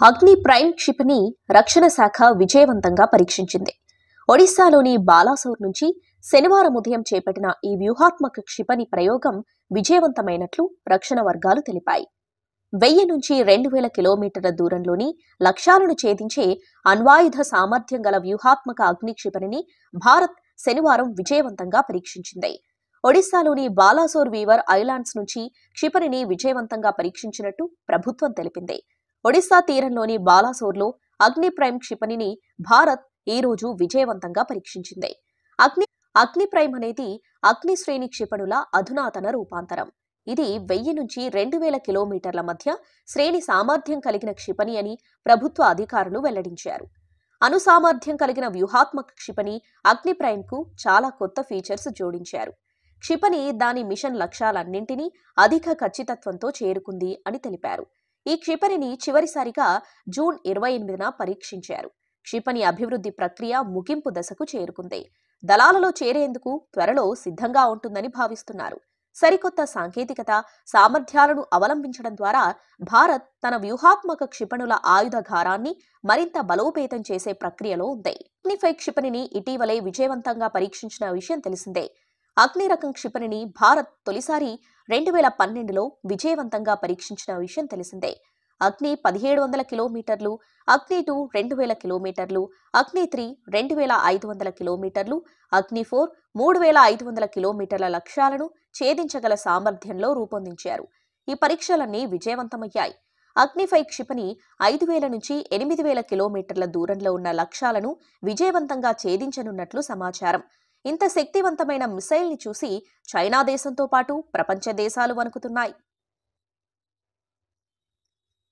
అగ్ని ప్రైమ్ క్షిపణి రక్షణ శాఖ విజయవంతంగా పరీక్షించింది. ఒడిశాలోని బాలాసోర్ నుంచి శనివారం ఉదయం చేపట్టిన ఈ వ్యూహాత్మక క్షిపణి ప్రయోగం విజయవంతమైనట్లు రక్షణ వర్గాలు తెలిపాయి. వెయ్యి నుంచి రెండు వేల కిలోమీటర్ల దూరంలోని లక్ష్యాలను ఛేదించే అణ్వాయుధ సామర్థ్యం గల వ్యూహాత్మక అగ్ని క్షిపణిని భారత్ శనివారం విజయవంతంగా పరీక్షించింది. ఒడిశాలోని బాలాసోర్ వీవర్ ఐలాండ్స్ నుంచి క్షిపణిని విజయవంతంగా పరీక్షించినట్టు ప్రభుత్వం తెలిపింది. ఒడిశా తీరంలోని బాలాసోర్లో అగ్ని ప్రైమ్ క్షిపణిని భారత్ ఈ రోజు విజయవంతంగా పరీక్షించింది. అగ్ని అగ్ని ప్రైమ్ అనేది అగ్ని శ్రేణి క్షిపణుల అధునాతన రూపాంతరం. ఇది వెయ్యి నుంచి రెండు వేల కిలోమీటర్ల మధ్య శ్రేణి సామర్థ్యం కలిగిన క్షిపణి అని ప్రభుత్వ అధికారులు వెల్లడించారు. అణు సామర్థ్యం కలిగిన వ్యూహాత్మక క్షిపణి అగ్ని ప్రైమ్కు చాలా కొత్త ఫీచర్స్ జోడించారు. క్షిపణి దాని మిషన్ లక్ష్యాలన్నింటినీ అధిక ఖచ్చితత్వంతో చేరుకుంది అని తెలిపారు. ఈ క్షిపణిని చివరిసారిగా జూన్ ఇరవై ఎనిమిదిన పరీక్షించారు. క్షిపణి అభివృద్ధి ప్రక్రియ ముగింపు దశకు చేరుకుంది. దళాలలో చేరేందుకు త్వరలో సిద్ధంగా ఉంటుందని భావిస్తున్నారు. సరికొత్త సాంకేతికత సామర్థ్యాలను అవలంబించడం ద్వారా భారత్ తన వ్యూహాత్మక క్షిపణుల ఆయుధఘారాన్ని మరింత బలోపేతం చేసే ప్రక్రియలో ఉంది. అగ్నిఫై క్షిపణిని ఇటీవలే విజయవంతంగా పరీక్షించిన విషయం తెలిసిందే. అగ్ని రకం క్షిపణిని భారత్ తొలిసారి రెండు వేల పన్నెండులో విజయవంతంగా పరీక్షించిన విషయం తెలిసిందే. అగ్ని పదిహేడు వందల కిలోమీటర్లు అగ్ని టూ రెండు వేల కిలోమీటర్లు అగ్ని త్రీ రెండు వేల ఐదు వందల కిలోమీటర్లు అగ్ని ఫోర్ మూడు వేల ఐదు వందల కిలోమీటర్ల లక్ష్యాలను ఛేదించగల సామర్థ్యంలో రూపొందించారు. ఈ పరీక్షలన్నీ విజయవంతమయ్యాయి. అగ్నిఫై క్షిపణి ఐదు వేల నుంచి ఎనిమిది వేల కిలోమీటర్ల దూరంలో ఉన్న లక్ష్యాలను విజయవంతంగా ఛేదించనున్నట్లు సమాచారం. ఇంత శక్తివంతమైన మిసైల్ని చూసి చైనా దేశంతో పాటు ప్రపంచ దేశాలు వణుకుతున్నాయి.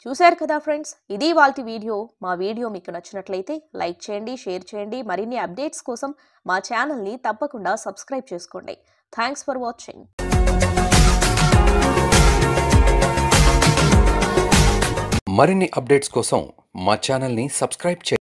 చూశారు కదా ఫ్రెండ్స్ ఇది వాళ్ళ వీడియో. మా వీడియో మీకు నచ్చినట్లయితే లైక్ చేయండి షేర్ చేయండి. మరిన్ని అప్డేట్స్ కోసం మా ఛానల్ని తప్పకుండా సబ్స్క్రైబ్ చేసుకోండి. Thanks for watching. మరిన్ని అప్డేట్స్ కోసం మా ఛానల్ని సబ్స్క్రైబ్ చేయండి